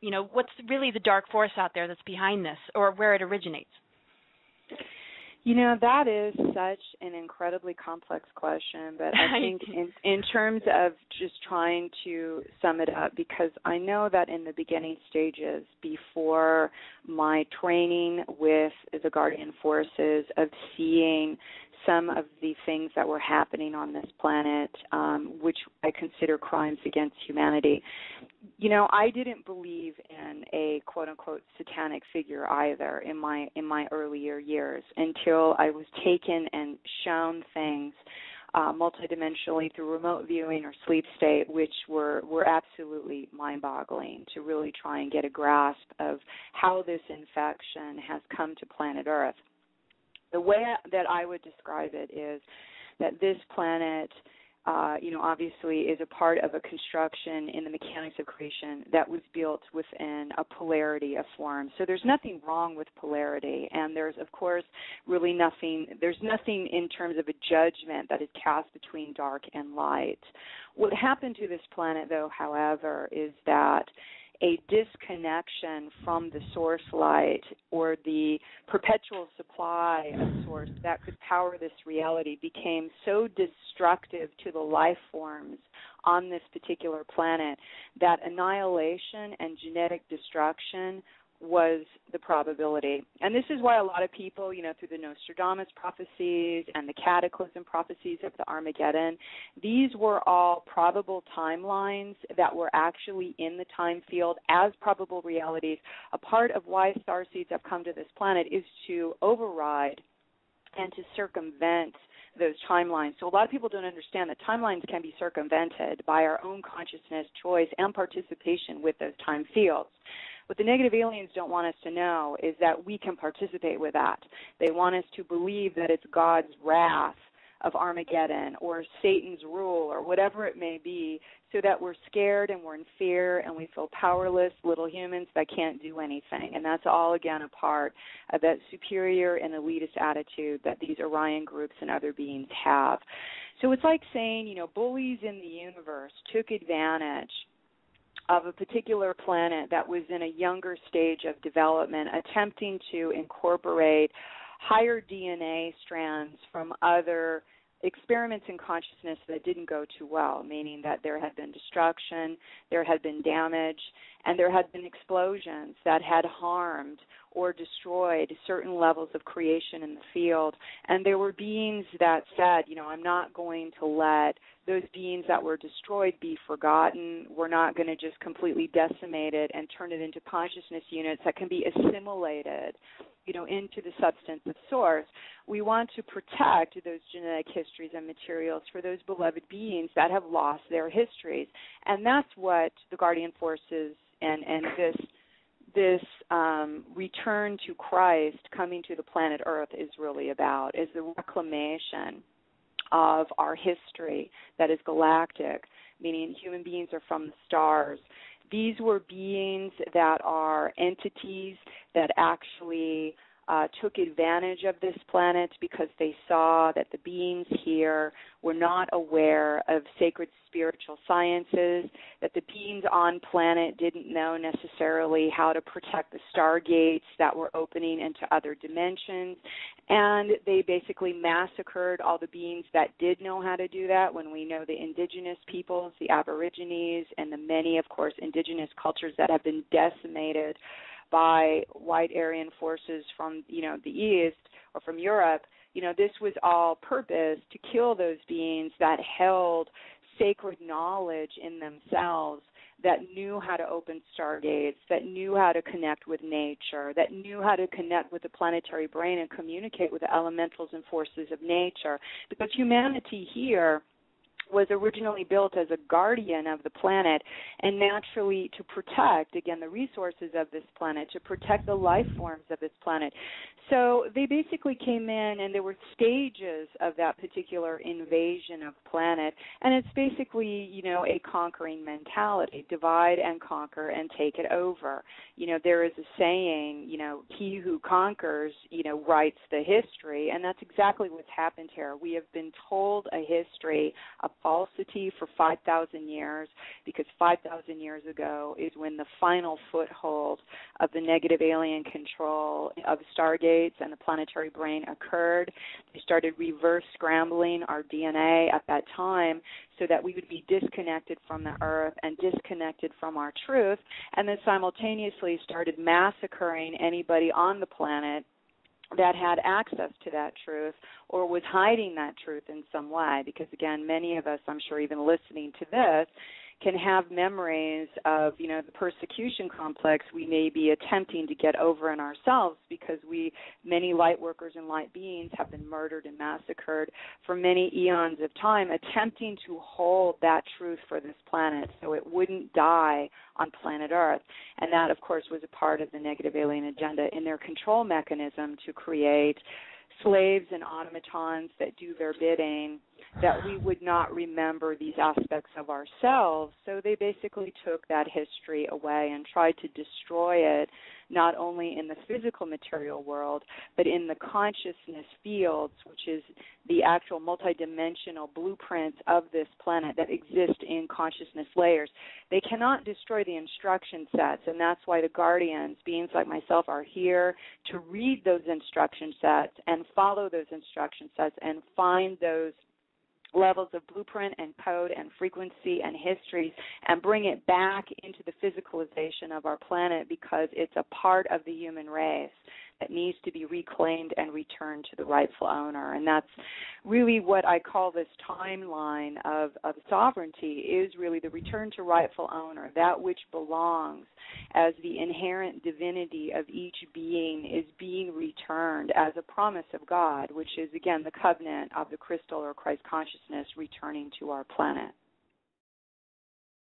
you know, what's really the dark force out there that's behind this, or where it originates? You know, that is such an incredibly complex question, but I think in in terms of just trying to sum it up because I know that in the beginning stages before my training with the Guardian Forces of seeing some of the things that were happening on this planet, um, which I consider crimes against humanity. You know, I didn't believe in a quote unquote satanic figure either in my in my earlier years until I was taken and shown things uh, multidimensionally through remote viewing or sleep state, which were were absolutely mind-boggling to really try and get a grasp of how this infection has come to planet Earth the way that I would describe it is that this planet, uh, you know, obviously is a part of a construction in the mechanics of creation that was built within a polarity of form. So there's nothing wrong with polarity, and there's of course really nothing. There's nothing in terms of a judgment that is cast between dark and light. What happened to this planet, though, however, is that a disconnection from the source light or the perpetual supply of source that could power this reality became so destructive to the life forms on this particular planet that annihilation and genetic destruction was the probability. And this is why a lot of people, you know, through the Nostradamus prophecies and the cataclysm prophecies of the Armageddon, these were all probable timelines that were actually in the time field as probable realities. A part of why star seeds have come to this planet is to override and to circumvent those timelines. So a lot of people don't understand that timelines can be circumvented by our own consciousness, choice, and participation with those time fields. What the negative aliens don't want us to know is that we can participate with that. They want us to believe that it's God's wrath of Armageddon or Satan's rule or whatever it may be, so that we're scared and we're in fear and we feel powerless little humans that can't do anything. And that's all, again, a part of that superior and elitist attitude that these Orion groups and other beings have. So it's like saying, you know, bullies in the universe took advantage of a particular planet that was in a younger stage of development, attempting to incorporate higher DNA strands from other experiments in consciousness that didn't go too well, meaning that there had been destruction, there had been damage, and there had been explosions that had harmed or destroyed certain levels of creation in the field. And there were beings that said, you know, I'm not going to let those beings that were destroyed be forgotten. We're not going to just completely decimate it and turn it into consciousness units that can be assimilated, you know, into the substance of source. We want to protect those genetic histories and materials for those beloved beings that have lost their histories. And that's what the guardian forces and and this this um, return to Christ coming to the planet Earth is really about is the reclamation of our history that is galactic, meaning human beings are from the stars. These were beings that are entities that actually uh, took advantage of this planet because they saw that the beings here were not aware of sacred spiritual sciences, that the beings on planet didn't know necessarily how to protect the stargates that were opening into other dimensions, and they basically massacred all the beings that did know how to do that when we know the indigenous peoples, the aborigines, and the many, of course, indigenous cultures that have been decimated by white Aryan forces from you know the east or from Europe, you know this was all purpose to kill those beings that held sacred knowledge in themselves that knew how to open stargates, that knew how to connect with nature, that knew how to connect with the planetary brain and communicate with the elementals and forces of nature. Because humanity here was originally built as a guardian of the planet and naturally to protect again the resources of this planet to protect the life forms of this planet. So they basically came in and there were stages of that particular invasion of planet. And it's basically you know a conquering mentality divide and conquer and take it over. You know there is a saying you know he who conquers you know writes the history. And that's exactly what's happened here. We have been told a history a falsity for 5,000 years because 5,000 years ago is when the final foothold of the negative alien control of stargates and the planetary brain occurred. They started reverse scrambling our DNA at that time so that we would be disconnected from the earth and disconnected from our truth, and then simultaneously started massacring anybody on the planet that had access to that truth or was hiding that truth in some way. Because again many of us i'm sure even listening to this can have memories of you know the persecution complex we may be attempting to get over in ourselves because we many light workers and light beings have been murdered and massacred for many eons of time attempting to hold that truth for this planet so it wouldn't die on planet earth. And that of course was a part of the negative alien agenda in their control mechanism to create slaves and automatons that do their bidding that we would not remember these aspects of ourselves. So they basically took that history away and tried to destroy it, not only in the physical material world, but in the consciousness fields, which is the actual multidimensional blueprints of this planet that exist in consciousness layers. They cannot destroy the instruction sets, and that's why the guardians, beings like myself, are here to read those instruction sets and follow those instruction sets and find those levels of blueprint and code and frequency and histories and bring it back into the physicalization of our planet because it's a part of the human race that needs to be reclaimed and returned to the rightful owner. And that's really what I call this timeline of, of sovereignty is really the return to rightful owner, that which belongs as the inherent divinity of each being is being returned as a promise of God, which is again the covenant of the crystal or Christ consciousness returning to our planet.